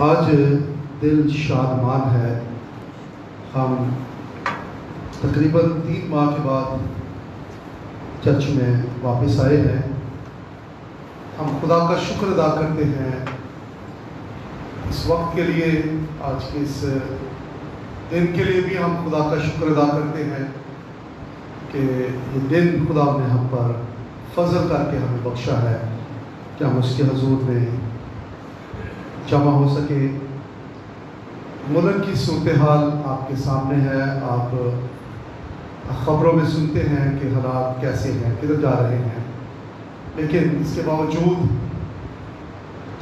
आज दिल शादमान है। हम तकरीबन तीन माह के बाद चर्च में वापस आए हैं। हम खुदा का शुक्र अदा करते हैं इस वक्त के लिए, आज के इस दिन के लिए भी हम खुदा का शुक्र अदा करते हैं कि ये दिन खुदा ने हम पर फजल करके हमें बख्शा है। कि हम उसके हजूर में जमा हो सके। मुल्क की सूरत हाल आपके सामने है। आप ख़बरों में सुनते हैं कि हालात कैसे हैं, किधर जा रहे हैं। लेकिन इसके बावजूद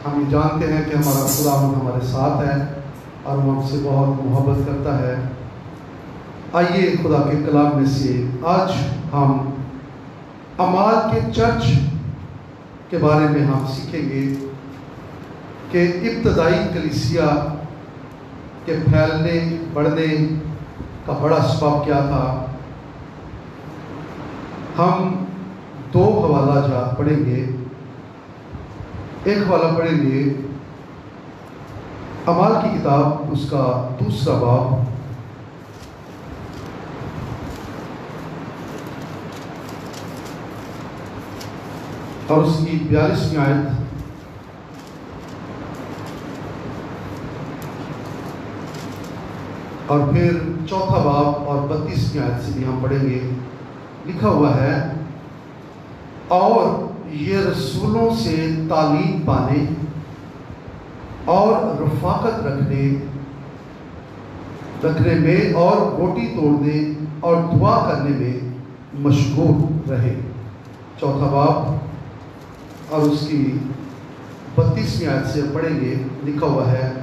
हम ये जानते हैं कि हमारा खुदा हमारे साथ है और वो हमसे बहुत मोहब्बत करता है। आइए खुदा के कलाम में से आज हम अमाल के चर्च के बारे में हम सीखेंगे। कि इब्तदाई कलिसिया के फैलने, बढ़ने का बड़ा सबब क्या था? हम दो हवाला जात पढ़ेंगे। एक हवाला पढ़ेंगे, अमाल की किताब, उसका दूसरा बाब। और उसकी बयालीसवीं आयत और फिर चौथा बाब और बत्तीसवीं आयत से भी हम पढ़ेंगे, लिखा हुआ है, और ये रसूलों से तालीम पाने और रफाकत रखने रखने में और रोटी तोड़ने और दुआ करने में मशगूल रहे। चौथा बाब और उसकी बत्तीसवीं आयत से पढ़ेंगे, लिखा हुआ है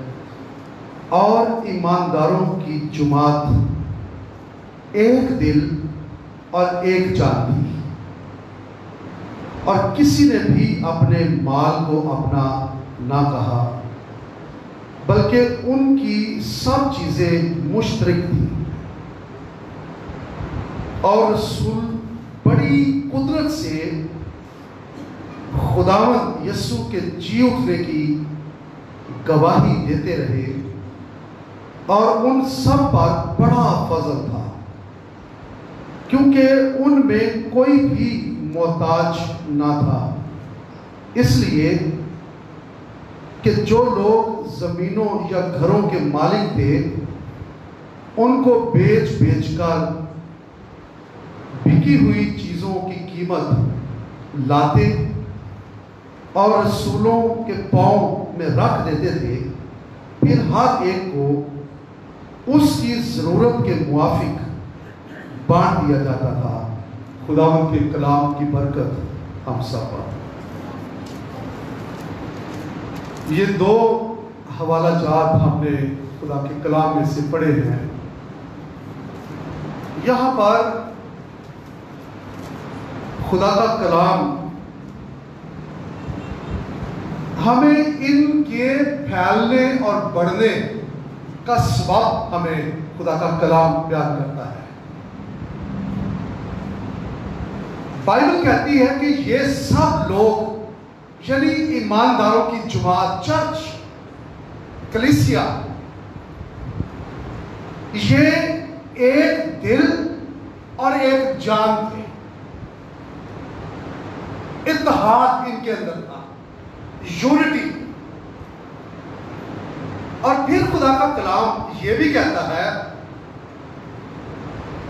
और ईमानदारों की जुमात एक दिल और एक जान थी और किसी ने भी अपने माल को अपना ना कहा, बल्कि उनकी सब चीज़ें मुश्तरक थी। और रसूल बड़ी कुदरत से खुदावन यस्सु के जी उठने की गवाही देते रहे। और उन सब पर बड़ा फजल था। क्योंकि उनमें कोई भी मोहताज ना था। इसलिए कि जो लोग जमीनों या घरों के मालिक थे, उनको बेच बेच कर बिकी हुई चीज़ों की कीमत लाते और रसूलों के पाँव में रख देते थे। फिर हर एक को उसकी ज़रूरत के मुआफिक बांट दिया जाता था। खुदा के कलाम की बरकत हम सब पर ये दो हवाला जात हमने खुदा के कलाम में से पढ़े हैं। यहाँ पर खुदा का कलाम हमें इनके फैलने और बढ़ने का सबब हमें खुदा का कलाम बयान करता है। बाइबल कहती है कि ये सब लोग, यानी ईमानदारों की जुमात चर्च, कलिसिया, ये एक दिल और एक जान थे। इतिहाद इनके अंदर था। यूनिटी। और फिर खुदा का कलाम ये भी कहता है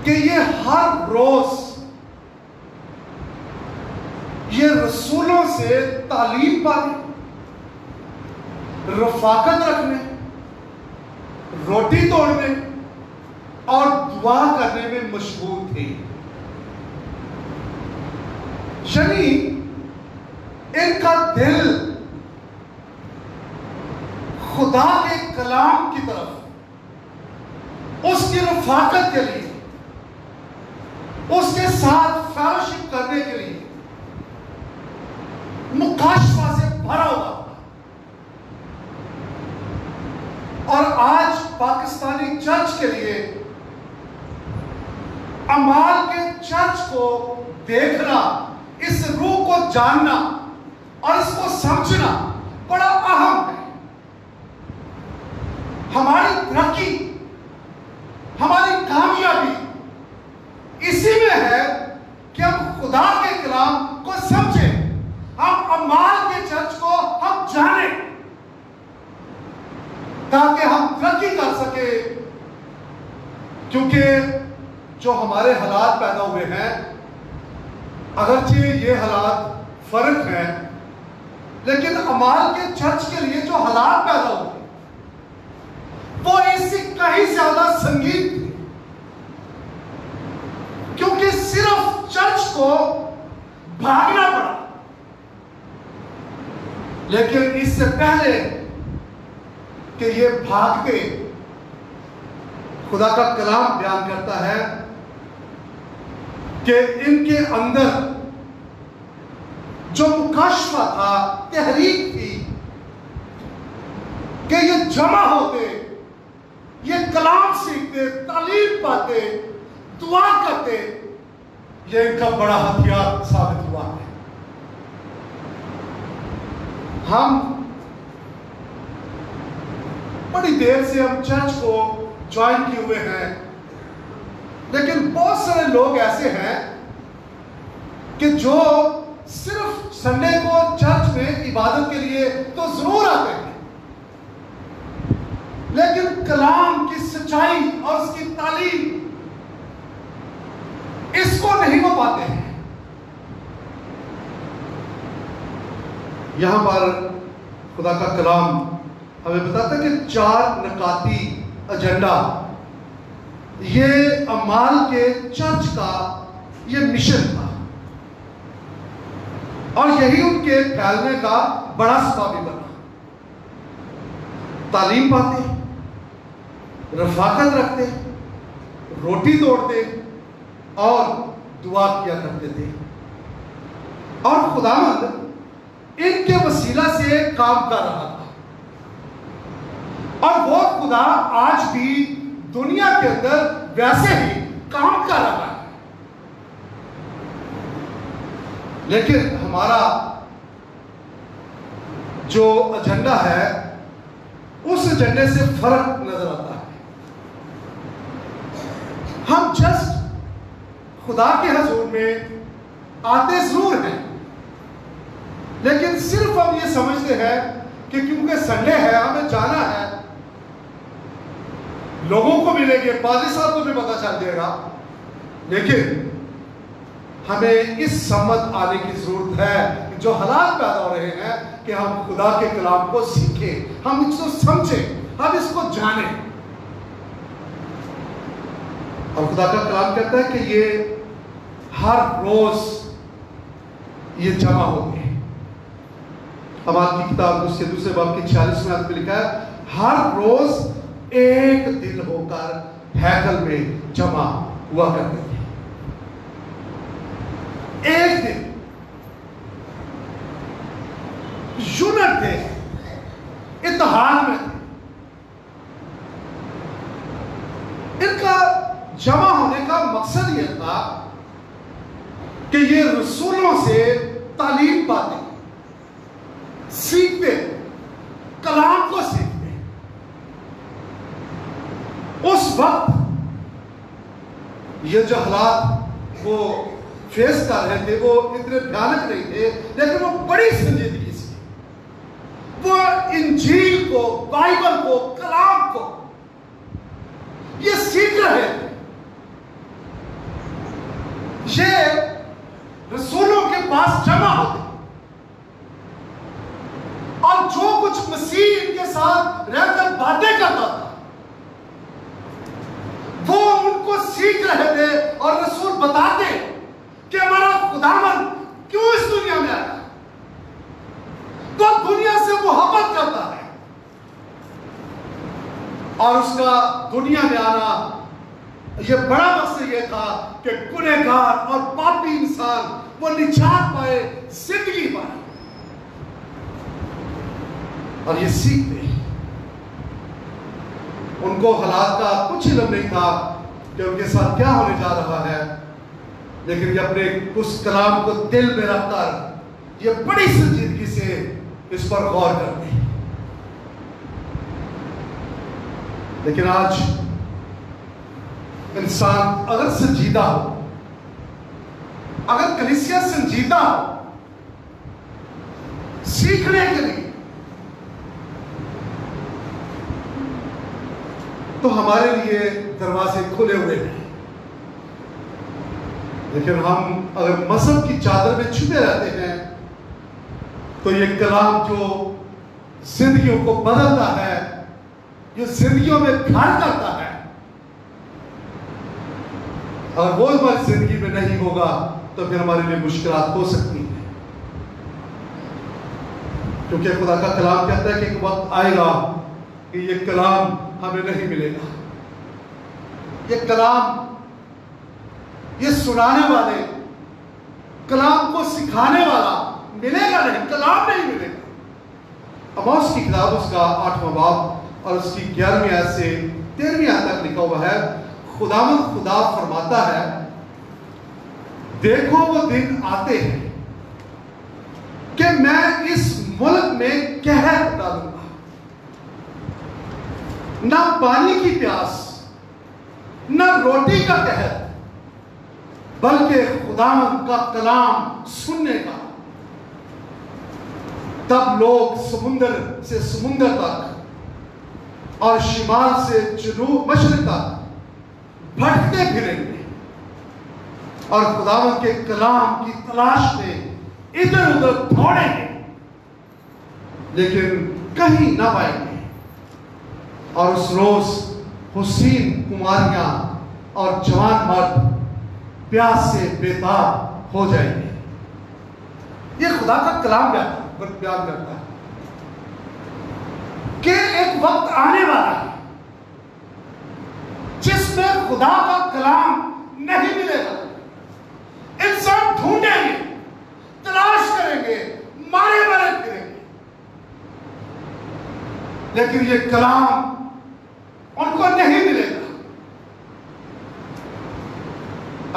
कि ये हर रोज ये रसूलों से तालीम पाने, रफाकत रखने, रोटी तोड़ने और दुआ करने में मशगूल थे। यानी इनका दिल खुदा के कलाम की तरफ़। उसकी रफाकत के लिए। उसके साथ फेलोशिप करने के लिए। मुकाशफा से भरा हुआ। और आज पाकिस्तानी चर्च के लिए अमाल के चर्च को देखना, इस रूह को जानना और इसको समझना बड़ा अहम हमारी तरक्की हमारी कामयाबी इसी में है कि हम खुदा के कलाम को समझें, हम अमाल के चर्च को हम जाने, ताकि हम तरक्की कर सके, क्योंकि जो हमारे हालात पैदा हुए हैं, अगरचे ये हालात फ़र्क हैं, लेकिन अमाल के चर्च के लिए जो हालात पैदा हुए वो इससे कहीं ज़्यादा संगीत थे क्योंकि सिर्फ़ चर्च को भागना पड़ा। लेकिन इससे पहले कि ये भागते खुदा का कलाम बयान करता है कि इनके अंदर जो मुकाशवा था, तहरीक थी, कि ये जमा होते ये कलाम सीखते, तालीम पाते, दुआ करते, ये इनका बड़ा हथियार साबित हुआ है। हम बड़ी देर से हम चर्च को ज्वाइन किए हुए हैं, लेकिन बहुत सारे लोग ऐसे हैं कि जो सिर्फ़ संडे को चर्च में इबादत के लिए तो ज़रूर आते हैं। लेकिन कलाम की सच्चाई और उसकी तालीम इसको नहीं हो पाते हैं। यहाँ पर खुदा का कलाम हमें बताता है कि चार नकाती एजेंडा, ये अमाल के चर्च का ये मिशन था। और यही उनके फैलने का बड़ा सबब बना। तालीम पाते रफाकत रखते, रोटी तोड़ते और दुआ किया करते थे। और खुदामंद इनके वसीला से काम कर रहा था। और वो खुदा आज भी दुनिया के अंदर वैसे ही काम कर रहा है। लेकिन हमारा जो एजेंडा है, उस एजेंडे से फ़र्क नज़र आता है। हम जस्ट खुदा के हजूर में आते ज़रूर हैं। लेकिन सिर्फ़ हम ये समझते हैं कि क्योंकि संडे है, हमें जाना है, लोगों को मिलेंगे, पाजी साहब को भी पता चल जाएगा। लेकिन हमें इस समझ आने की ज़रूरत है जो हालात पैदा हो रहे हैं कि हम खुदा के कलाम को सीखें, हम इसको समझें, हम इसको जानें। और खुदा का कलाम कहता है कि ये हर रोज ये जमा होते हैं। अब आपकी किताब उसके दूसरे बाब की छियालीस में में लिखा है, हर रोज एक दिन होकर हैकल में जमा हुआ करते थे एक दिन। यूनिट थे इतिहाद में। इनका जमा होने का मकसद यह था कि ये रसूलों से तालीम पाते सीखते कलाम को सीखते उस वक्त ये जो हालात वो फेस कर रहे थे, वो इतने भयानक नहीं थे, लेकिन वो बड़ी संजीदगी से। वो इंजील को, बाइबल को, कलाम को ये सीख रहे थे। ये रसूलों के पास जमा होते और जो कुछ मसीह इनके साथ रहकर बातें करता था, वो उनको सीख रहे थे और रसूल बताते कि हमारा खुदावन क्यों इस दुनिया में आया? तो दुनिया से मोहब्बत करता है। और उसका दुनिया में आना यह बड़ा मकसद यह था कि गुनहगार और पापी इंसान वो निजात पाए, ज़िंदगी पाए। और ये सीख सीखते उनको हालात का कुछ इलम नहीं था कि उनके साथ क्या होने जा रहा है, लेकिन ये अपने उस कलाम को दिल में रखकर ये बड़ी संजीदगी से इस पर गौर करते लेकिन आज इंसान अगर संजीदा हो, अगर कलिसिया संजीदा हो, सीखने के लिए तो हमारे लिए दरवाजे खुले हुए हैं। लेकिन हम अगर मज़हब की चादर में छुपे रहते हैं तो ये कलाम जो जिंदगियों को बदलता है जो जिंदगियों में घर करता है अगर वो हमारी ज़िंदगी में नहीं होगा तो फिर हमारे लिए मुश्किल हो सकती है। क्योंकि खुदा का कलाम कहता है कि एक वक्त आएगा कि ये कलाम हमें नहीं मिलेगा। ये कलाम, ये सुनाने वाले, कलाम को सिखाने वाला मिलेगा नहीं, कलाम नहीं मिलेगा। अमाउस की किताब, उसका आठवां बाप और उसकी ग्यारहवीं आयत से तेरहवीं आयत तक लिखा हुआ है खुदावन खुदा फरमाता है, देखो वो दिन आते हैं कि मैं इस मुल्क में कहर डालूँगा ना पानी की प्यास, ना रोटी का कहर, बल्कि खुदावन का कलाम सुनने का। तब लोग समुंदर से समुंदर तक और शिमाल से जनूब मशरक तक भटकते फिरेंगे। और खुदावन के कलाम की तलाश में इधर उधर दौड़ेंगे। लेकिन कहीं ना पाएँगे। और उस रोज हुसैन कुमारियाँ और जवान मर्द प्यास से बेताब हो जाएँगे। ये खुदा का कलाम बयान करता है। कि एक वक्त आने वाला है। जिसमें खुदा का कलाम नहीं मिलेगा। इंसान ढूंढेंगे, तलाश करेंगे, मारे मारे फिरेंगे। लेकिन ये कलाम उनको नहीं मिलेगा।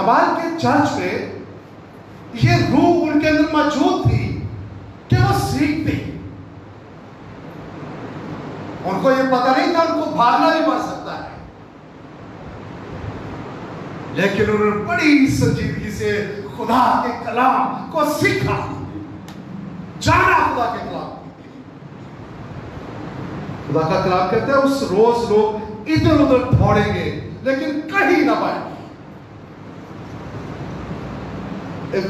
अबाल के चर्च में ये रूह उनके अंदर मौजूद थी कि वो सीखते उनको ये पता नहीं था, उनको भागना भी पड़ सकता है। लेकिन उन्होंने बड़ी संजीदगी से खुदा के कलाम को सीखा। जाना खुदा के कलाम। खुदा का कलाम कहते हैं, उस रोज लोग इधर उधर दौड़ेंगे, लेकिन कहीं ना पाएँगे।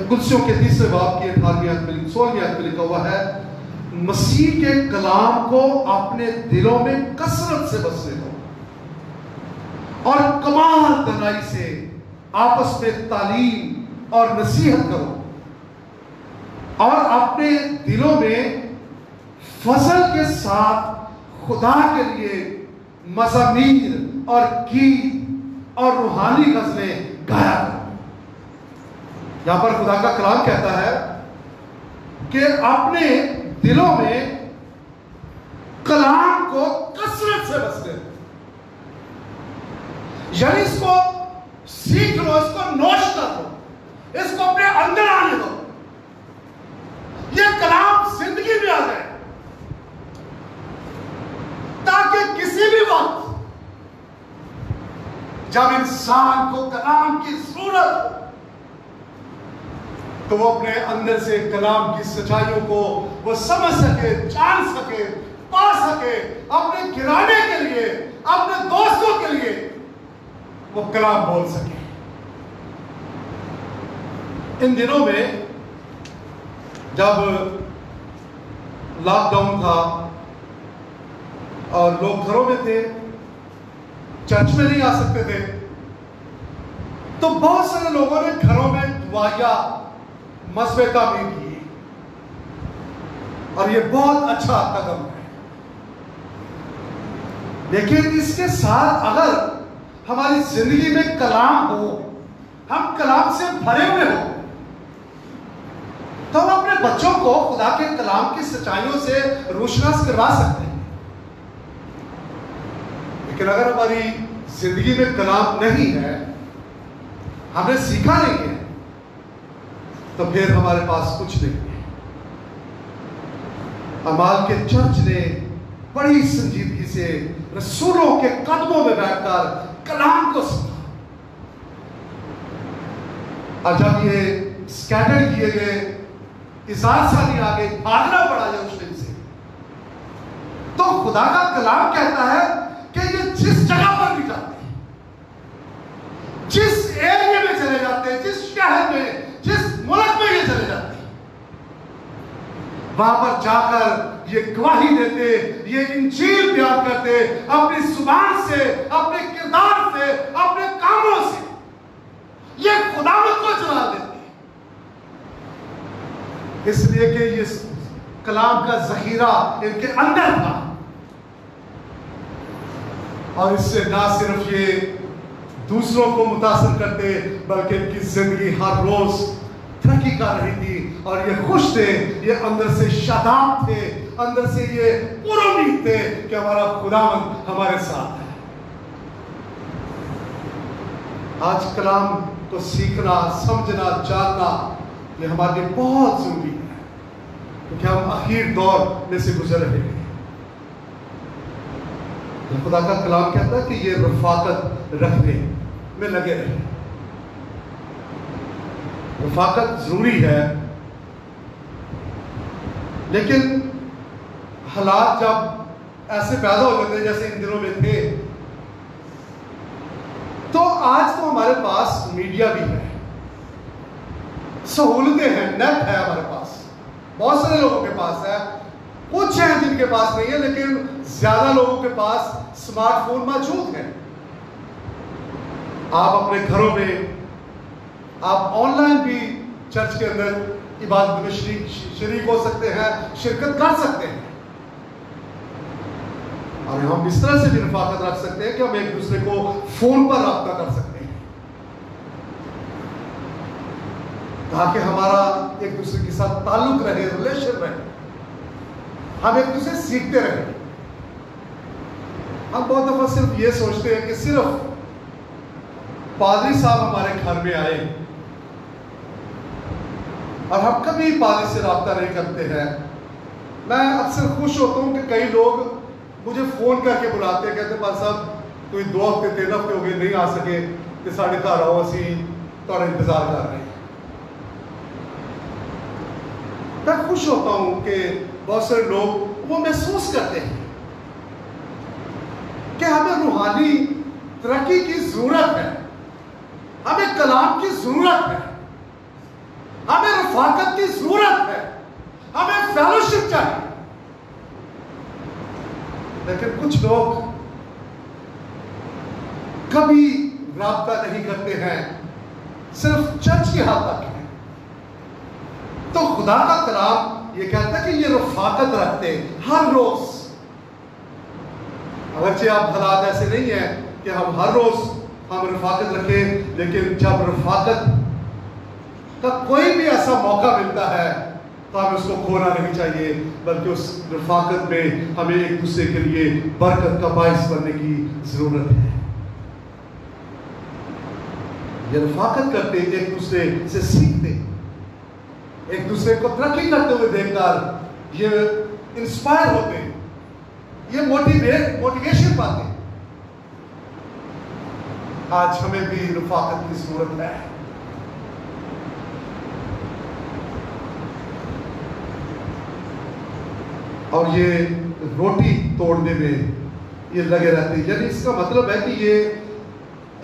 गुस्सों के तीसरे बाप की अठारहवीं में, सोलहवीं में लिखा हुआ है, मसीह के कलाम को अपने दिलों में कसरत से बसने दो और कमाल दनाई से आपस में तालीम और नसीहत करो। और अपने दिलों में फ़सल के साथ खुदा के लिए मजामीर और गीत और रूहानी गजलें गाया करो। यहाँ पर खुदा का कलाम कहता है कि अपने दिलों में कलाम को कसरत से बसते यानी इसको सीख लो, इसको नोश कर दो इसको अपने अंदर आने दो। ये कलाम ज़िंदगी में आ जाए, ताकि किसी भी वक्त जब इंसान को कलाम की ज़रूरत हो तो वो अपने अंदर से कलाम की सच्चाइयों को वो समझ सके, जान सके, पा सके, अपने किराने के लिए, अपने दोस्तों के लिए वो कलाम बोल सके। इन दिनों में जब लॉकडाउन था और लोग घरों में थे चर्च में नहीं आ सकते थे तो बहुत सारे लोगों ने घरों में दुआया मसबे तामीर किए और ये बहुत अच्छा कदम है। लेकिन इसके साथ अगर हमारी ज़िंदगी में कलाम हो, हम कलाम से भरे हुए हो तो हम अपने बच्चों को खुदा के कलाम की सच्चाइयों से रोशनास करवा सकते हैं। लेकिन अगर हमारी ज़िंदगी में कलाम नहीं है, हमने सीखा नहीं है तो फिर हमारे पास कुछ नहीं है। अमाल के चर्च ने बड़ी संजीदगी से रसूलों के कदमों में बैठकर कलाम को सुना। और जब ये स्कैटर किए गए, इजार साली आ गई भागना पड़ा यरूशलेम से तो खुदा का कलाम कहता है कि ये जिस जगह पर भी जाते हैं, जिस एरिया में चले जाते हैं, जिस शहर में, जिस मुल्क में ये चले जाते हैं, वहाँ पर जाकर ये गवाही देते, ये इंजील प्यार करते, अपनी ज़ुबान से, अपने किरदार से, अपने कामों से। ये खुदावत को चला देते इसलिए कि ये कलाम का जखीरा इनके अंदर था। और इससे ना सिर्फ़ ये दूसरों को मुतासर करते, बल्कि इनकी ज़िंदगी हर रोज तरक्की कर रही थी। और ये खुश थे, ये अंदर से शादाब थे, अंदर से ये पुरुमीद थे कि हमारा खुदावन हमारे साथ है। आज कलाम को सीखना, समझना, जानना ये हमारे लिए बहुत ज़रूरी है। क्योंकि हम आखिर दौर में से गुजर रहे हैं। तो खुदा का कलाम कहता है कि ये रफाकत रखने में लगे रहे। रफाकत ज़रूरी है, लेकिन हालात जब ऐसे पैदा हो जाते हैं जैसे इन दिनों में थे तो आज तो हमारे पास मीडिया भी है। सहूलतें हैं नेट है हमारे पास। बहुत सारे लोगों के पास है। कुछ हैं जिनके पास नहीं है, लेकिन ज़्यादा लोगों के पास स्मार्टफ़ोन मौजूद है। आप अपने घरों में, आप ऑनलाइन भी चर्च के अंदर इबादत में शरीक शरीक हो सकते हैं, शिरकत कर सकते हैं। और हम इस तरह से भी रफाकत रख सकते हैं कि हम एक दूसरे को फ़ोन पर रब्ता कर सकते हैं। ताकि हमारा एक दूसरे के साथ ताल्लुक रहे रिलेशन रहे। हम एक दूसरे सीखते रहे। हम बहुत दफ़ा सिर्फ़ ये सोचते हैं कि सिर्फ़ पादरी साहब हमारे घर में आए और हम कभी पादरी से रब्ता नहीं करते हैं। मैं अक्सर खुश होता हूँ कि कई लोग मुझे फ़ोन करके बुलाते हैं, कहते पाल साहब कोई दो हफ़्ते तीन हफ़्ते हो गए, नहीं आ सके कि साढ़े घर आओ, असी इंतज़ार कर रहे हैं। मैं खुश होता हूँ कि बहुत सारे लोग वो महसूस करते हैं कि हमें रूहानी तरक्की की ज़रूरत है। हमें कलाम की ज़रूरत है। हमें रफाकत की ज़रूरत है। हमें फेलोशिप चाहिए। लेकिन कुछ लोग कभी रबता नहीं करते हैं। सिर्फ़ चर्च की हाथ तक तो खुदा का कलाम ये कहता है कि ये रफाकत रखते हर रोज। अगरचे आप हालात ऐसे नहीं है कि हम हर रोज हम रफाकत रखें, लेकिन जब रफाकत का कोई भी ऐसा मौका मिलता है तो हमें उसको खोना नहीं चाहिए, बल्कि उस रफाकत में हमें एक दूसरे के लिए बरकत का बायस बनने की ज़रूरत है। ये रफाकत करते एक दूसरे से सीखते एक दूसरे को तरक्की करते हुए देखकर ये इंस्पायर होते हैं। ये मोटिवेट मोटिवेशन पाते हैं। आज हमें भी रफाकत की ज़रूरत है। और ये रोटी तोड़ने में ये लगे रहते हैं। यानी इसका मतलब है कि ये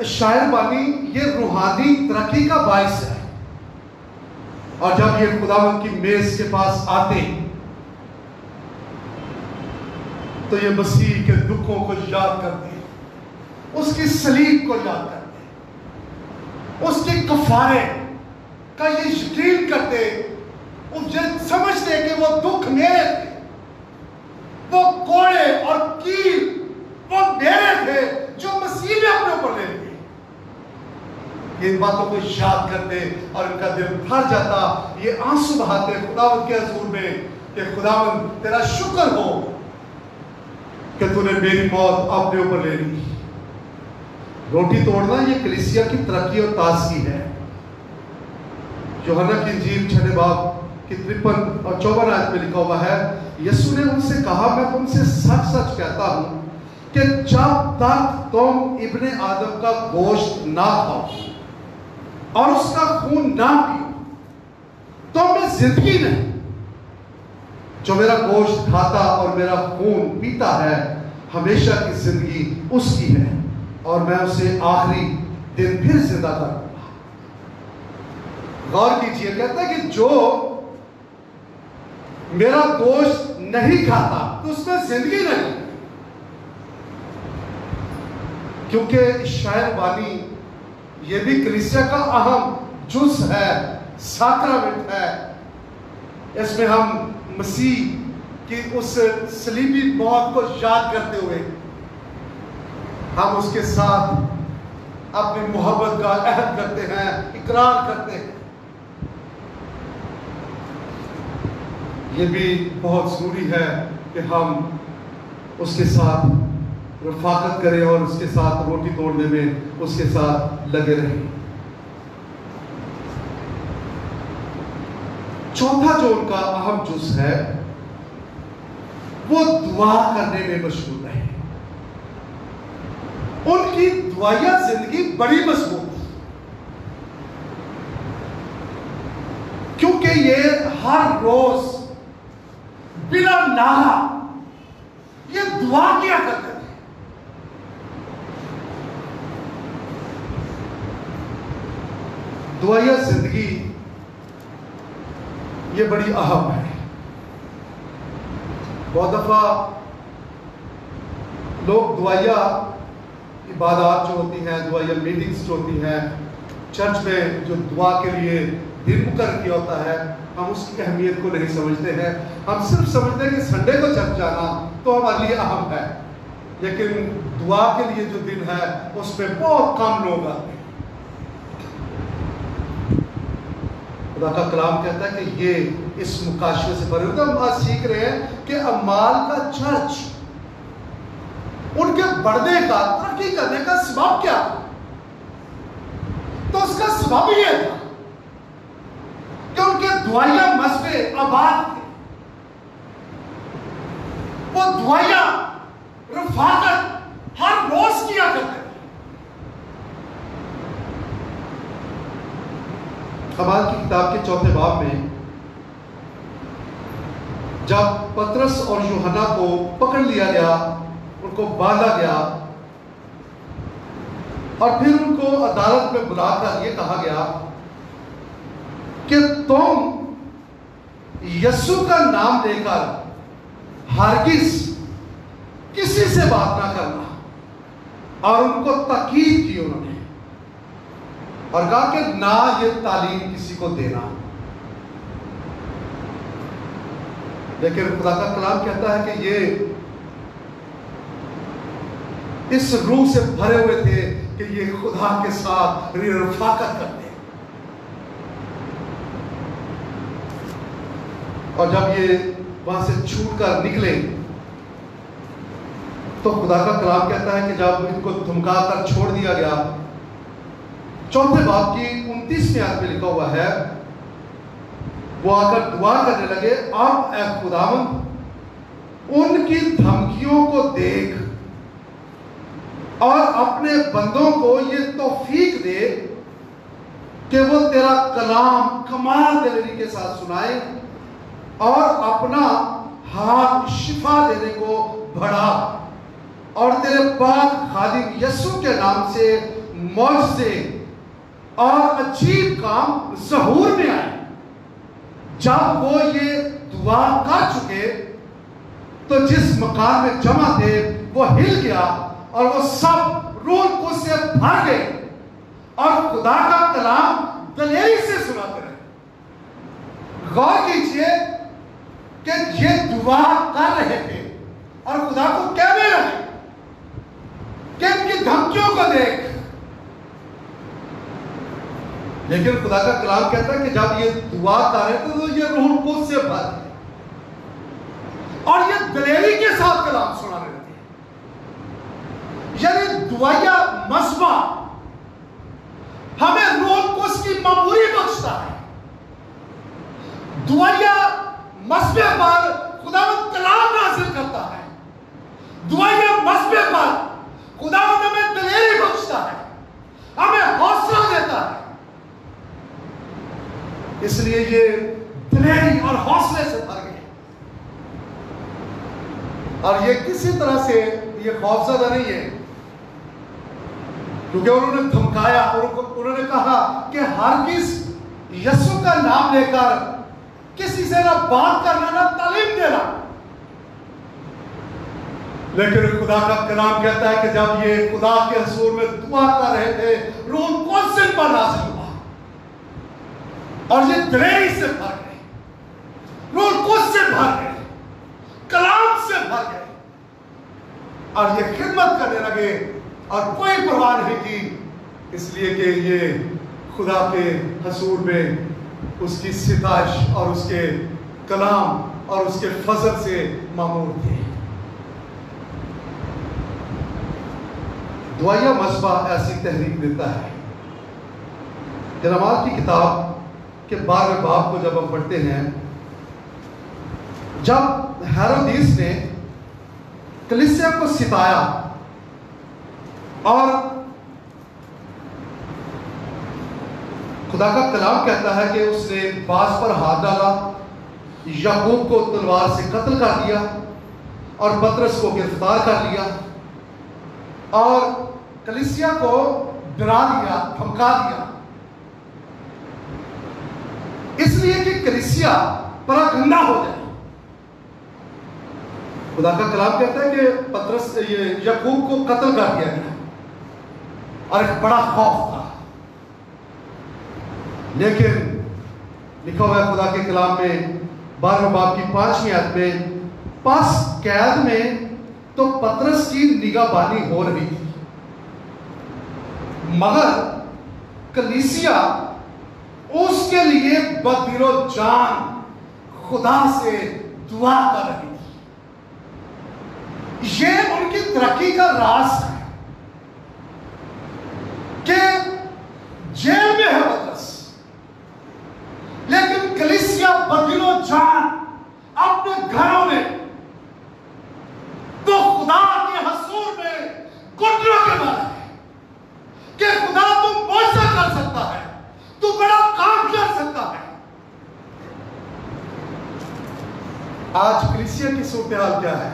शायर बानी ये रूहानी तरक्की का बायस है। और जब ये खुदावन की मेज के पास आते तो ये मसीह के दुखों को याद करते उसकी सलीब को याद करते उसके कफारे का ये यकीन करते समझते कि वो दुख मेरे थे वो कोड़े और कील, वो मेरे थे जो मसीह ने अपने ऊपर ले लिए ये बातों को याद करते और इनका दिल भर जाता। ये आँसू बहाते खुदावन के हजूर में कि खुदावन तेरा शुक्र हो कि तूने मेरी मौत अपने ऊपर ले ली। रोटी तोड़ना ये कलिसिया की तरक्की और ताजगी है। जोहना की इंजील छठे बाब की तिरपन और चौवन आयत में लिखा हुआ है, यीशु ने उनसे कहा, मैं तुमसे सच सच कहता हूँ कि जब तक तुम इब्ने आदम का गोश्त ना खाओ और उसका खून ना पियो तो मैं ज़िंदगी नहीं। जो मेरा गोश्त खाता और मेरा खून पीता है, हमेशा की ज़िंदगी उसकी है, और मैं उसे आखिरी दिन फिर ज़िंदा करूँगा। गौर कीजिए, कहता है कि जो मेरा गोश्त नहीं खाता तो उसमें ज़िंदगी नहीं। क्योंकि शायर वाणी ये भी का अहम जुस है साक्रामेंट है, इसमें हम मसीह की उस सलीबी मौत को याद करते हुए हम उसके साथ अपनी मोहब्बत का अहद करते हैं, इकरार करते हैं। ये भी बहुत ज़रूरी है कि हम उसके साथ रफाकत करें और उसके साथ रोटी तोड़ने में उसके साथ लगे रहें। चौथा जो उनका अहम जुज है, वो दुआ करने में मशहूर रहे उनकी दुआया ज़िंदगी बड़ी मज़बूत क्योंकि ये हर रोज बिना नारा ये दुआ किया करते थे दुआया ज़िंदगी। ये बड़ी अहम है। बहुत दफ़ा लोग दुआया इबादत जो होती हैं दुआया मीटिंग्स जो होती हैं चर्च में जो दुआ के लिए दिन मुकर किया होता है, हम उसकी अहमियत को नहीं समझते हैं। हम सिर्फ़ समझते हैं कि संडे को चर्च जाना तो हमारे लिए अहम है। लेकिन दुआ के लिए जो दिन है, उसमें बहुत कम लोग आते हैं। खुदा का कलाम कहता है कि ये इस मुकाशे से भरे हुए हम आज सीख रहे हैं कि अमाल का चर्च, उनके बढ़ने का, तरक्की करने का स्वभाव क्या तो उसका सबब ये था कि उनके दुआया मसबे आबाद थे। वो दुआया रफाकत हर रोज किया करते थे कमाल की किताब के चौथे बाब में, जब पत्रस और यूहना को पकड़ लिया गया, उनको बांधा गया, और फिर उनको अदालत में बुलाकर यह कहा गया कि तुम यस्सु का नाम लेकर हारगिस किसी से बात ना करना, और उनको तकीद की उन्होंने। और कहा कि ना ये तालीम किसी को देना लेकिन खुदा का कलाम कहता है कि ये इस रूह से भरे हुए थे कि ये खुदा के साथ रफाकत करते और जब ये वहाँ से छूट कर निकले तो खुदा का कलाम कहता है कि जब इनको धमका कर छोड़ दिया गया चौथे बाप की उनतीसवीं आयत में लिखा हुआ है, वो आकर दुआ करने लगे अब ए खुदावंद, उनकी धमकियों को देख और अपने बंदों को ये तौफीक दे कि वो तेरा कलाम कमाल दिलरी के साथ सुनाए और अपना हाथ शिफा देने को बढ़ा और तेरे पाक खादिम यस्सु के नाम से मुआवजे और अजीब काम जहूर में आए। जब वो ये दुआ कर चुके तो जिस मकान में जमा थे, वो हिल गया और वो सब रोल को से भर गए। और खुदा का कलाम दलेरी से सुनाते रहे। गौर कीजिए कि ये दुआ कर रहे थे और खुदा को कहने लगे कि इनकी धमकियों को देख लेकिन खुदा का कलाम कहता है कि जब ये दुआ रहे थे तो ये रूह को से भर और ये दलेरी के साथ कलाम सुना रहे थे यानी दुआया मसबा हमें रोल को उसकी ममूरी बख्शता है। दुआया मसबे पर खुदावंद कलाम हासिल करता है। दुआया मसबे पर हमें दलेरी बख्शता है हमें हौसला देता है इसलिए ये दलेरी और हौसले से भर गए। और ये किसी तरह से ये खौफजदा नहीं है। क्योंकि उन्होंने धमकाया उन्होंने कहा कि हर किस यसु का नाम लेकर किसी से ना बात करना, ना तालीम देना। लेकिन खुदा का कलाम कहता है कि जब ये खुदा के हसूर में दुआ कर रहे थे, रूह कौन से पर नाजिल हुआ? और ये दलेरी से भर गए रूह कौन से भर गए कलाम से भर गए और ये खिदमत करने लगे और कोई परवाह नहीं की। इसलिए कि ये खुदा के हसूर में उसकी सिताश और उसके कलाम और उसके फजल से मामूर थे। दुआया मसबा ऐसी तहरीक देता है। जनामाल की किताब के बारहवें बाप को जब हम पढ़ते हैं, जब हैरोदीस ने कलिसिया को सिताया और खुदा का कलाम कहता है कि उसने बास पर हाथ डाला, याकूब को तलवार से कत्ल कर दिया और पत्रस को गिरफ़्तार कर लिया और कलिसिया को डरा दिया, धमका दिया। इसलिए कि कलिसिया परागंदा हो जाए। खुदा का कलाम कहता है कि पत्रस, ये यकूब को कत्ल कर दिया गया। और एक बड़ा खौफ था। लेकिन लिखा हुआ है खुदा के कलाम में, बारहवें बाप की पांचवी याद में, पास कैद में तो पत्रस की निगाहबानी हो रही थी। मगर कलीसिया उसके लिए बदिलो जान खुदा से दुआ कर रही थी। ये उनकी तरक्की का राज है कि जेल में है बदस लेकिन कलिसिया बदिलो जान अपने घरों में तो खुदा के हसूर में घुटनों के बल है कि खुदा तुम मौजा कर सकता है तू बड़ा काम कर सकता है आज कलिसिया की सूरत हाल क्या है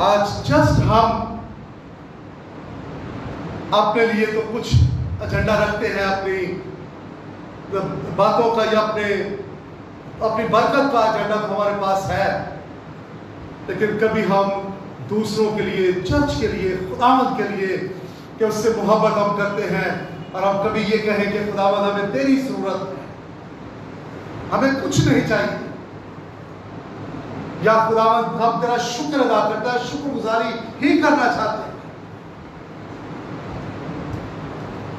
आज जस्ट हम अपने लिए तो कुछ एजेंडा रखते हैं अपनी बातों का या अपने, अपनी बरकत का एजेंडा तो हमारे पास है। लेकिन कभी हम दूसरों के लिए चर्च के लिए, खुदावंत के लिए कि उससे मोहब्बत हम करते हैं और हम कभी ये कहें कि खुदावंत, हमें तेरी है हमें कुछ नहीं चाहिए। या खुदावंत, हम तेरा शुक्र अदा करता है, शुक्रगुजारी ही करना चाहते हैं।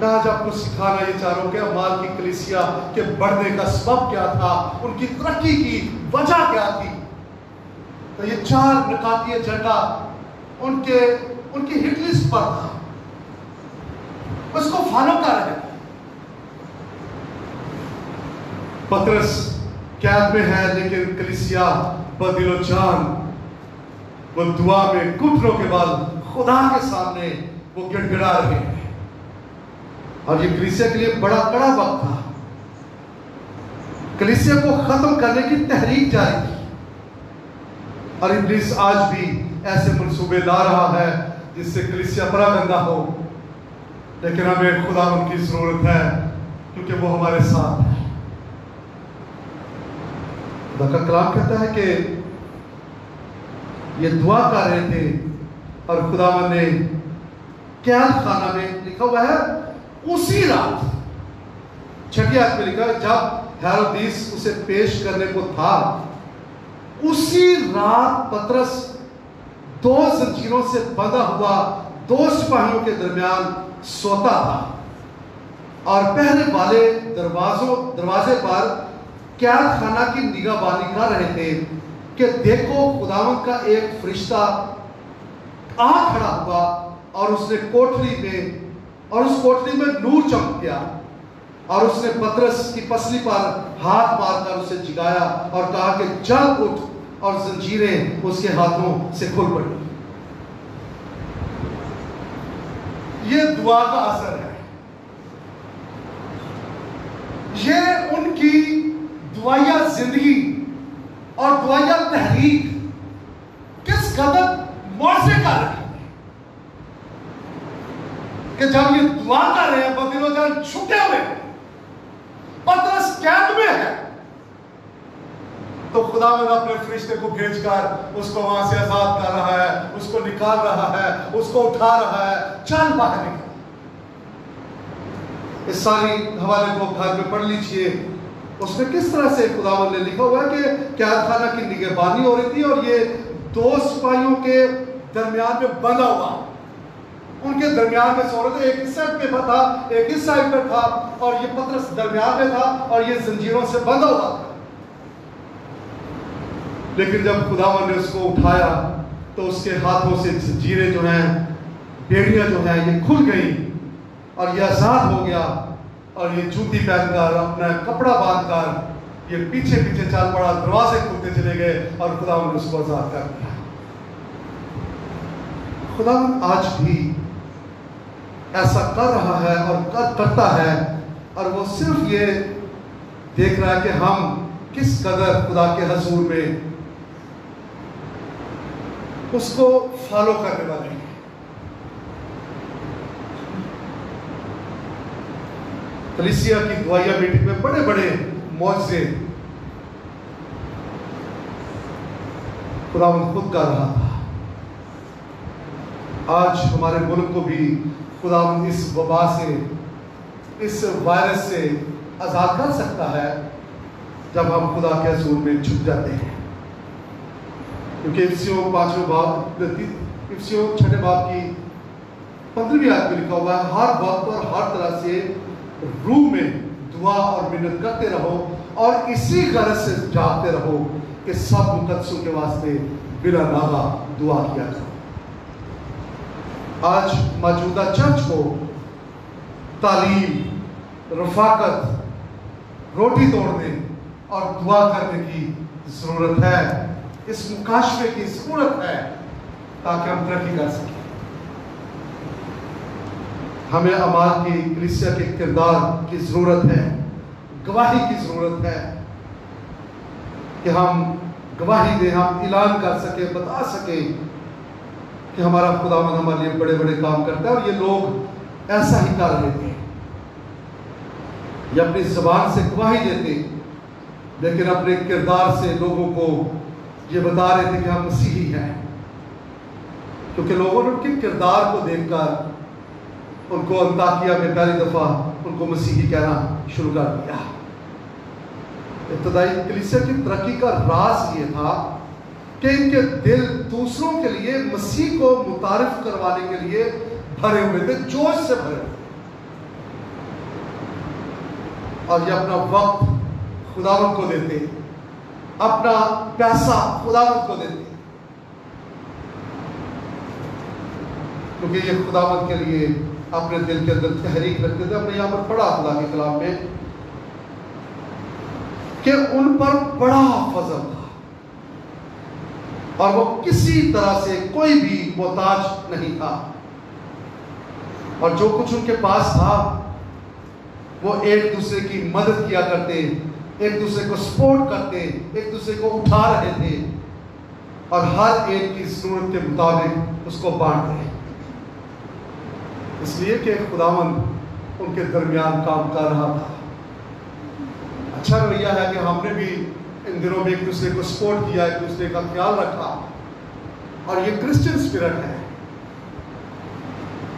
मैं आज आपको सिखाना ये चाह रहा हूँ कि अमाल की कलिसिया के बढ़ने का सबब क्या था, उनकी तरक्की की वजह क्या थी। तो ये चार निकाती एजेंडा उनके, उनकी हिट लिस्ट पर था। उसको फॉलो कर रहे थे पत्रस कैद में है, लेकिन कलिसिया बदिलो जान वो दुआ में घुटनों के बाद खुदा के सामने वो गिड़गिड़ा रहे हैं। और ये कलिसिया के लिए बड़ा कड़ा वक्त था। कलिसिया को खत्म करने की तहरीक जारी थी। और इब्लिस आज भी ऐसे मनसूबे ला रहा है, जिससे कलिसिया बड़ा गंदा हो। लेकिन हमें खुदा उनकी ज़रूरत है, क्योंकि वो हमारे साथ है। खुदा कलाम कहता है कि ये दुआ कर रहे थे और खुदा ने कैद खाना में लिखा हुआ है, उसी रात छठी हाथ में लिखा जब हेरोदीस उसे पेश करने को था, उसी रात पत्रस दो जंजीरों से बंधा हुआ, दो सिपाहियों के दरमियान सोता था। और पहले वाले दरवाजों, दरवाजे पर कैद खाना की निगाहबानी कर रहे थे कि देखो खुदावन का एक फरिश्ता आ खड़ा हुआ और उसने कोठरी में और उस कोठरी में नूर चमक गया। और उसने पत्रस की पसली पर हाथ मारकर उसे जिगाया और कहा कि, जल उठ। और जंजीरें उसके हाथों से खुल पड़ी। ये दुआ का असर है। ये उनकी दुआया ज़िंदगी और दुआया तहरीक किस कदर मौजे कर रही कि जब ये दुआ कर रहे हैं बदिलो जान छुटे हुए पतरस कैद में है तो खुदा में अपने फरिश्ते को भेजकर उसको वहाँ से आज़ाद कर रहा है, उसको निकाल रहा है, उसको उठा रहा है चल बाहर निकल। इस सारी हवाले को घर में पढ़ लीजिए। उसमें किस तरह से खुदावन ने लिखा हुआ है कि कैद खाना की निगहबानी हो रही थी और ये दो सिपाहियों के दरमियान में बंधा हुआ? उनके दरमियान में सो रहे थे एक इस साइड पे था, एक इस साइड पे था और ये पत्रस दरमियान में था और ये जंजीरों से बंधा हुआ लेकिन जब खुदावन ने उसको उठाया तो उसके हाथों से जंजीरें जो हैं, बेड़ियाँ जो हैं, ये खुल गई और ये आज़ाद हो गया। और ये जूती पहनकर, अपना कपड़ा बांधकर, ये पीछे पीछे चल पड़ा दरवाजे खुलते चले गए और खुदा ने उसको आज़ाद कर दिया। खुदा आज भी ऐसा कर रहा है और कर, करता है और वो सिर्फ़ ये देख रहा है कि हम किस कदर खुदा के हजूर में उसको फॉलो करने वाले हैं। कलिसिया की दुआया मीटिंग में बड़े बड़े मुआवजे। खुदा खुद कर रहा था। आज हमारे मुल्क को भी खुदा इस वबा से, इस वायरस से आज़ाद कर सकता है जब हम खुदा के हसूर में छुप जाते हैं। क्योंकि इफ्सियों पाँचवें बाप इफ्सियों छठे बाप की पंद्रहवीं आदमी लिखा हुआ है, हर वक्त और हर तरह से रूह में दुआ और मिन्नत करते रहो और इसी गरज से जागते रहो कि सब मुकदसों के वास्ते बिना नागा दुआ किया करो आज मौजूदा चर्च को तालीम, रफाकत, रोटी तोड़ने और दुआ करने की ज़रूरत है, इस मुकाशवे की ज़रूरत है, ताकि हम तरक्की कर सकें। हमें अमाल की कलिसिया के किरदार की ज़रूरत है, गवाही की ज़रूरत है कि हम गवाही दें, हम ऐलान कर सके, बता सके कि हमारा खुदावन हमारे लिए बड़े बड़े काम करता है और ये लोग ऐसा ही कर रहे थे ये अपनी जबान से गवाही देते लेकिन अपने किरदार से लोगों को ये बता रहे थे कि हम मसीही हैं, क्योंकि लोगों ने उनके किरदार को देखकर उनको अंताकिया में पहली दफ़ा उनको मसीही कहना शुरू कर दिया। इब्तदाई कलिसिया की तरक्की का राज ये था कि इनके दिल दूसरों के लिए, मसीह को मुतारफ करवाने के लिए भरे हुए थे, जोश से भरे हुए और ये अपना वक्त खुदावत को देते अपना पैसा खुदावत को देते क्योंकि ये खुदावत के लिए अपने दिल के अंदर तहरीक रखते थे हमने यहाँ पर पढ़ा खुदा के कलाम में कि उन पर बड़ा फजल था। और वो किसी तरह से कोई भी मोहताज नहीं था। और जो कुछ उनके पास था, वो एक दूसरे की मदद किया करते, एक दूसरे को सपोर्ट करते, एक दूसरे को उठा रहे थे। और हर एक की ज़रूरत के मुताबिक उसको बांटते इसलिए कि खुदावन उनके दरमियान काम कर रहा था। अच्छा रवैया है कि हमने भी इन दिनों में एक दूसरे को सपोर्ट किया, एक दूसरे का ख्याल रखा। और ये क्रिश्चियन स्पिरिट है।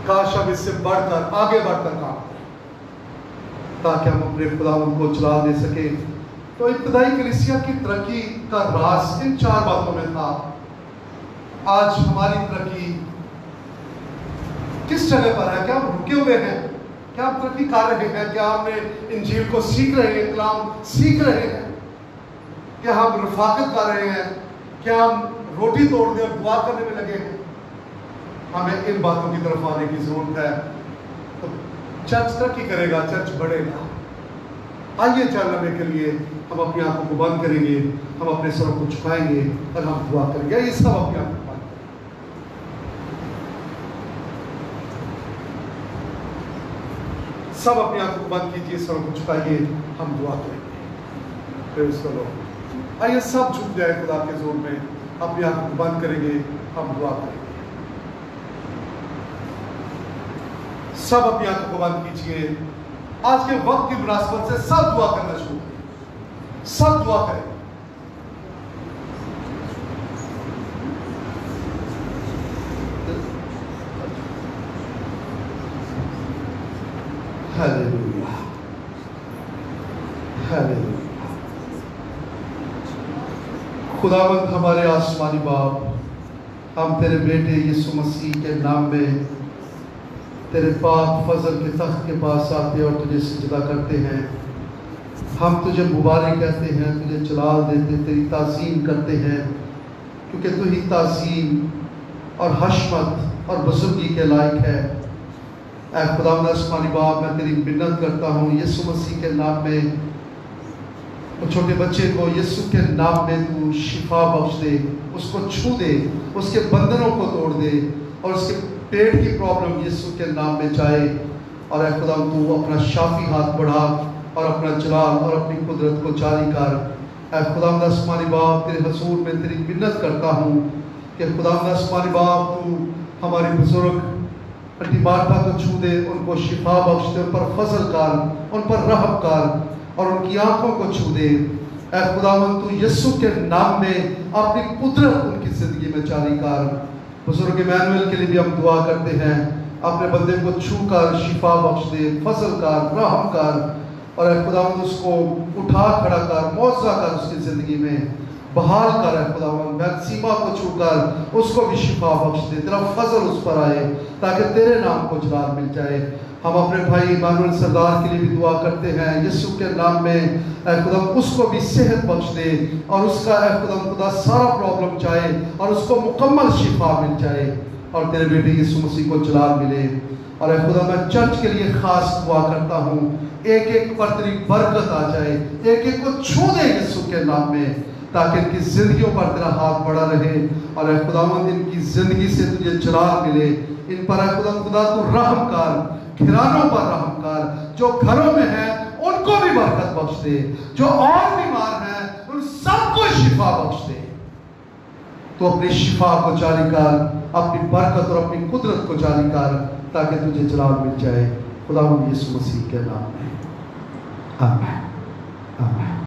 काश हम इससे बढ़कर, आगे बढ़कर काम ताकि हम अपने खुदावन को चला दे सके। तो इब्तदाई कलिसिया की तरक्की का राज इन चार बातों में था। आज हमारी तरक्की किस जगह पर है? क्या हम रुके हुए हैं? क्या हम तरक्की कर रहे हैं? क्या हमने इंजील को सीख रहे हैं? कलाम सीख रहे हैं? क्या हम रफाकत कर रहे हैं? क्या हम रोटी तोड़ने और दुआ करने में लगे हैं? हमें इन बातों की तरफ़ आने की ज़रूरत है। तो चर्च तरक्की करेगा, चर्च बढ़ेगा। आइए चलने के लिए हम अपनी आँखों को बंद करेंगे, हम अपने सरों को छुपाएँगे और हम दुआ करेंगे। ये सब अपने आप सब अपनी आँखों को बंद कीजिए सरों को झुकाइए, हम दुआ करेंगे। आइए, सब झुक जाए खुदा के ज़ोर में। अपनी आँखों को बंद करेंगे, हम दुआ करेंगे। सब अपनी आँखों को बंद कीजिए। आज के वक्त की मुनासबत से सब दुआ करना शुरू करें। सब दुआ करें। हालेलुया हालेलुया खुदावंत, हमारे आसमानी बाप, हम तेरे बेटे यीशु मसीह के नाम में तेरे पाक फजल के तख्त के पास आते और तुझे सजदा करते हैं। हम तुझे मुबारक कहते हैं, तुझे जलाल देते, तेरी तासीम करते हैं, क्योंकि तू ही तासीम और हशमत और बुजुर्गी के लायक है। आसमानी बाप मैं तेरी मिन्नत करता हूँ, यीशु मसीह के नाम में। छोटे बच्चे को यीशु के नाम में तू शिफा बख्श दे, उसको छू दे, उसके बंधनों को तोड़ दे और उसके पेट की प्रॉब्लम यीशु के नाम में जाए। और खुदा तू अपना शाफी हाथ बढ़ा और अपना जलाल और अपनी कुदरत को जारी कर। ऐ खुदा आसमानी बाप तेरे हसूर में तेरी मिन्नत करता हूँ कि खुदा आसमानी बाप तू हमारे बुज़ुर्ग मार्था को छू दे, उनको शिफा बख्श दे उन पर फजल कर उन पर रहम कर और उनकी आँखों को छू दे। ऐ खुदावन तू यीशु के नाम में अपनी कुदरत उनकी ज़िंदगी में जारी कर बुज़ुर्ग इमानुएल के लिए भी हम दुआ करते हैं, अपने बंदे को छू कर शिफा बख्श दे फ़सल कर रहम कर और ऐ खुदावन उसको उठा खड़ा कर, मौजा कर उसकी ज़िंदगी में। बहाल कर खुदावन मैक्सीमा को छूकर उसको भी शिफा बख्श दे। तेरा फजल उस पर आए ताकि तेरे नाम को जलाल मिल जाए। हम अपने भाई इमानुअल सरदार के लिए भी दुआ करते हैं, यीशु के नाम में खुदा उसको भी सेहत बख्श दे और उसका खुदा खुदा सारा प्रॉब्लम जाए और उसको मुकम्मल शिफा मिल जाए और तेरे बेटे यीशु मसीह को जलाल मिले। और खुदा मैं चर्च के लिए खास दुआ करता हूँ एक एक पर तेरी बरकत आ जाए एक एक को छू दे यीशु के नाम में। ताकि इनकी ज़िंदगी पर तेरा हाथ बड़ा रहे और खुदावंद इनकी ज़िंदगी से तुझे जलाल मिले। इन पर खुदा खुदा तू रहम कर, घरानों पर रहम कर। जो घरों में है, उनको भी बरकत बख्श दे। जो और बीमार हैं, उन सबको शिफा बख्श दे। तो अपनी शिफा को जारी कर, अपनी बरकत और अपनी कुदरत को जारी कर, ताकि तुझे जलाल मिल जाए। खुदा यीशु मसीह के नाम में। आमीन। आमीन।